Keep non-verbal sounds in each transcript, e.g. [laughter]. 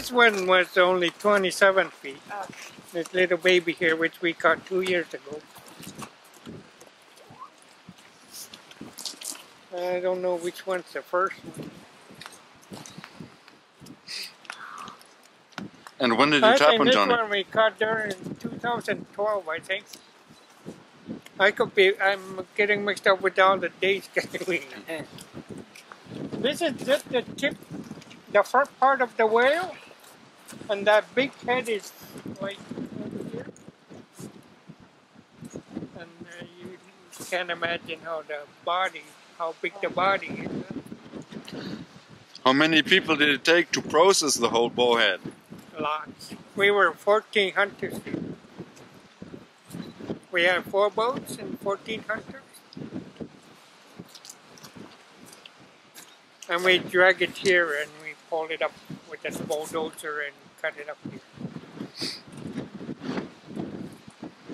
This one was only 27 feet. Oh. This little baby here, which we caught two years ago. I don't know which one's the first one. And when did you I tap think on this one we caught there in 2012, I think. I could be, I'm getting mixed up with all the dates. [laughs] [laughs] this is just the tip, the front part of the whale, and that big head is like over here. And uh, you can't imagine how the body, how big the body is. How many people did it take to process the whole bowhead? Lots. We were 14 hunters. We had four boats and 14 hunters. And we drag it here and we pull it up with a bulldozer and cut it up here.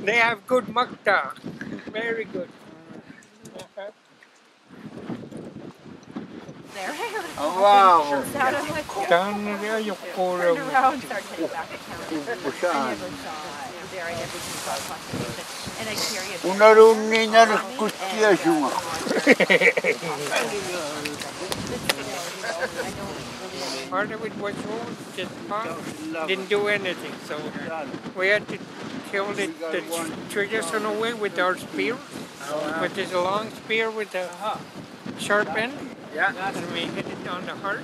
They have good mukta. Very good. There. [laughs] Oh, wow. Sounded Down there, you pull turned them. around and started heading back to town. I Busan. never saw it. There, I never saw conservation. And I carry a Unarunni [laughs] kutya suma. Part of it was wrong, just part didn't do anything. So we had to kill it the traditional way with our spear, which is a long spear with a sharp end. Yeah. And we hit it on the heart.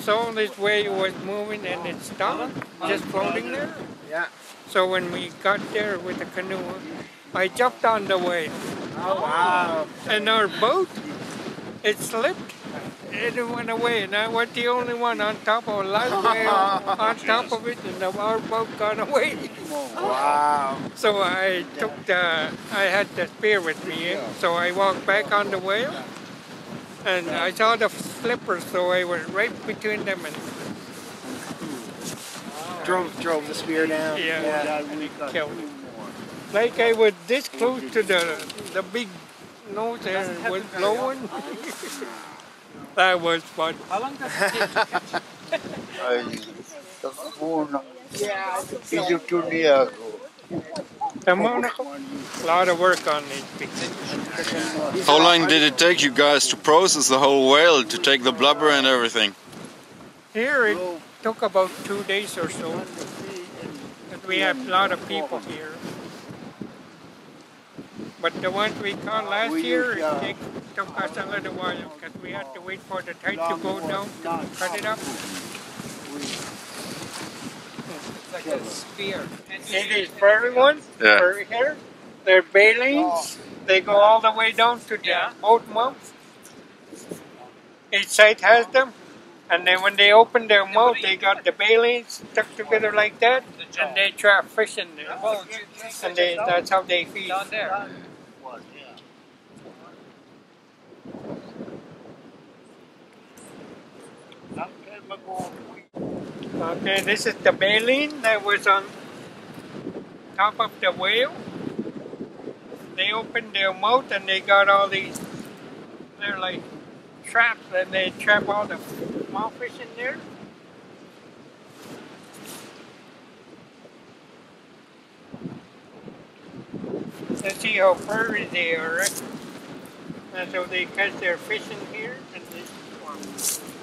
So this way it was moving and it stopped, just floating there. Yeah. So when we got there with the canoe, I jumped on the wave. Oh, wow. And our boat, it slipped. It went away, and I was the only one on top of a live [laughs] whale on top of it, and our boat got away. Wow. So I took the, I had the spear with me, so I walked back on the whale, and I saw the flippers, so I was right between them, and Drove drove the spear down. yeah, and it killed it. Like I was this close to the the big nose and was blowing. [laughs] [laughs] that was fun. How long does it take to catch it? Ay, takbo ng Egypto niya ako. Come on, a lot of work on these pictures. How long did it take you guys to process the whole whale, to take the blubber and everything? Here it took about two days or so. But we have a lot of people here. But the ones we caught last year, it take- took us a little while because we had to wait for the tide to go down to cut it up. It's like a spear. It is furry ones, Yeah. furry hair. They're baleens. They go all the way down to the Yeah. boat mouth. Each side has them. And then when they open their mouth, they got the baleens stuck together like that. And they trap fish in there. You, you And they, that's how they feed. down there. Okay, this is the baleen that was on top of the whale. They opened their mouth and they got all these, they're like traps and they trap all the small fish in there. Let's see how furry they are. right? And so they catch their fish in here and this one.